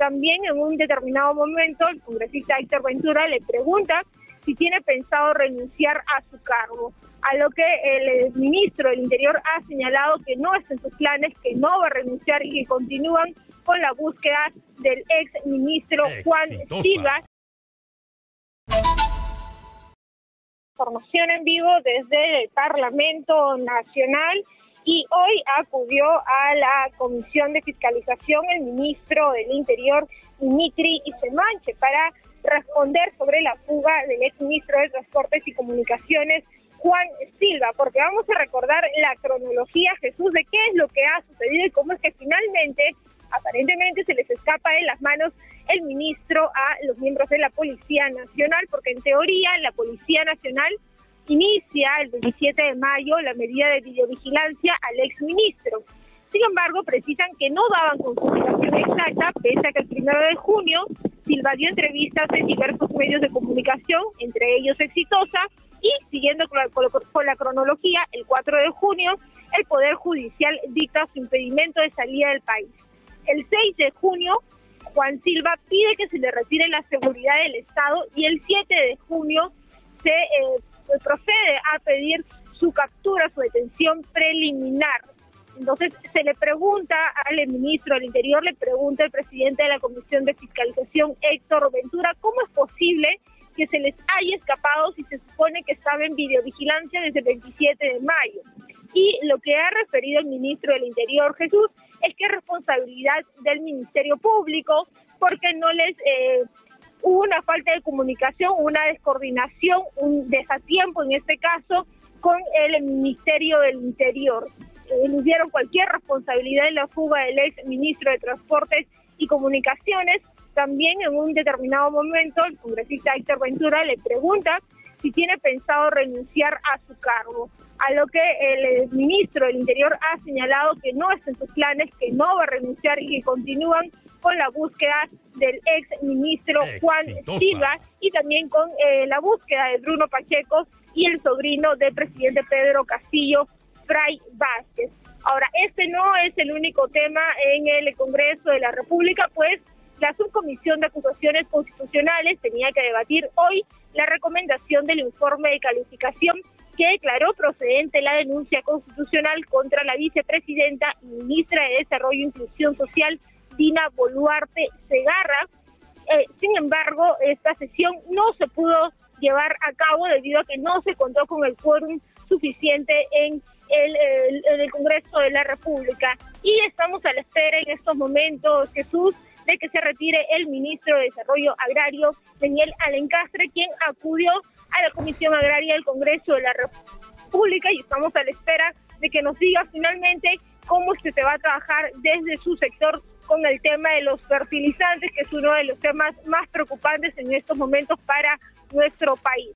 También en un determinado momento el congresista Héctor Ventura le pregunta si tiene pensado renunciar a su cargo, a lo que el ministro del Interior ha señalado que no es en sus planes, que no va a renunciar y que continúan con la búsqueda del ex ministro Juan Silva. Formación en vivo desde el Parlamento Nacional y hoy acudió a la Comisión de Fiscalización el ministro del Interior, Dimitri Isemanche, para responder sobre la fuga del ex ministro de Transportes y Comunicaciones, Juan Silva, porque vamos a recordar la cronología, Jesús, de qué es lo que ha sucedido y cómo es que finalmente, aparentemente, se les escapa de las manos el ministro a los miembros de la Policía Nacional, porque en teoría la Policía Nacional inicia el 27 de mayo la medida de videovigilancia al exministro. Sin embargo, precisan que no daban con su ubicación exacta, pese a que el primero de junio Silva dio entrevistas en diversos medios de comunicación, entre ellos Exitosa, y siguiendo con la, con la, cronología, el 4 de junio, el Poder Judicial dicta su impedimento de salida del país. El 6 de junio, Juan Silva pide que se le retire la seguridad del Estado y el 7 de junio se eh, preliminar. Entonces se le pregunta al ministro del Interior, le pregunta al presidente de la Comisión de Fiscalización, Héctor Ventura, ¿cómo es posible que se les haya escapado si se supone que estaba en videovigilancia desde el 27 de mayo? Y lo que ha referido el ministro del Interior, Jesús, es que es responsabilidad del Ministerio Público porque no les eh, hubo una falta de comunicación, una descoordinación, un desatiempo en este caso con el Ministerio del Interior. Eludieron cualquier responsabilidad en la fuga del ex ministro de Transportes y Comunicaciones. También en un determinado momento el congresista Héctor Ventura le pregunta si tiene pensado renunciar a su cargo, a lo que el ministro del Interior ha señalado que no es en sus planes, que no va a renunciar y que continúan con la búsqueda del ex ministro Juan Silva y también con eh, la búsqueda de Bruno Pacheco y el sobrino del presidente Pedro Castillo, Fray Vázquez. Ahora, este no es el único tema en el Congreso de la República, pues la Subcomisión de Acusaciones Constitucionales tenía que debatir hoy la recomendación del informe de calificación que declaró procedente la denuncia constitucional contra la vicepresidenta y ministra de Desarrollo e Inclusión Social, Dina Boluarte Segarra. Eh, sin embargo, esta sesión no se pudo llevar a cabo debido a que no se contó con el quórum suficiente en el, el, Congreso de la República. Y estamos a la espera en estos momentos, Jesús, de que se retire el ministro de Desarrollo Agrario, Daniel Alencastre, quien acudió a la Comisión Agraria del Congreso de la República y estamos a la espera de que nos diga finalmente cómo se va a trabajar desde su sector con el tema de los fertilizantes, que es uno de los temas más preocupantes en estos momentos para nuestro país.